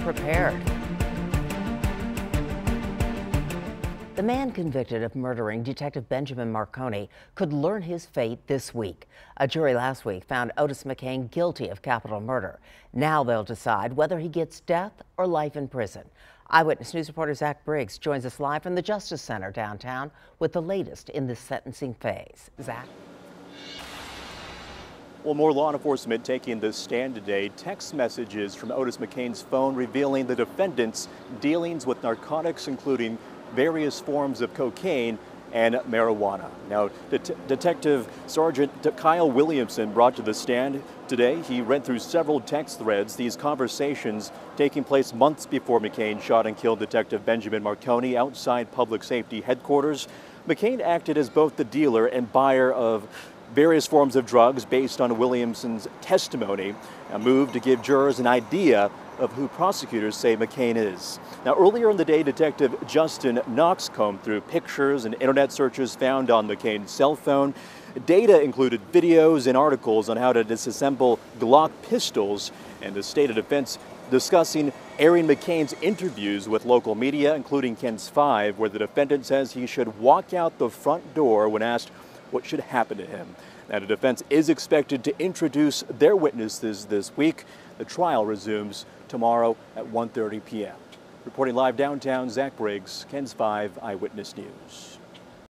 prepared. The man convicted of murdering Detective Benjamin Marconi could learn his fate this week. A jury last week found Otis McKane guilty of capital murder. Now they'll decide whether he gets death or life in prison. Eyewitness News reporter Zach Briggs joins us live from the Justice Center downtown with the latest in this sentencing phase. Zach? Well, more law enforcement taking the stand today. Text messages from Otis McKane's phone revealing the defendant's dealings with narcotics, including various forms of cocaine and marijuana. Now, Det Detective Sergeant Kyle Williamson brought to the stand today. He read through several text threads, these conversations taking place months before McKane shot and killed Detective Benjamin Marconi outside public safety headquarters. McKane acted as both the dealer and buyer of various forms of drugs based on Williamson's testimony, a move to give jurors an idea of who prosecutors say McKane is. Now, earlier in the day, Detective Justin Knox combed through pictures and internet searches found on McKane's cell phone. Data included videos and articles on how to disassemble Glock pistols, and the state of defense discussing airing McKane's interviews with local media, including KENS 5, where the defendant says he should walk out the front door when asked what should happen to him. Now, the defense is expected to introduce their witnesses this week. The trial resumes tomorrow at 1.30 p.m. Reporting live downtown, Zach Briggs, KENS 5 Eyewitness News.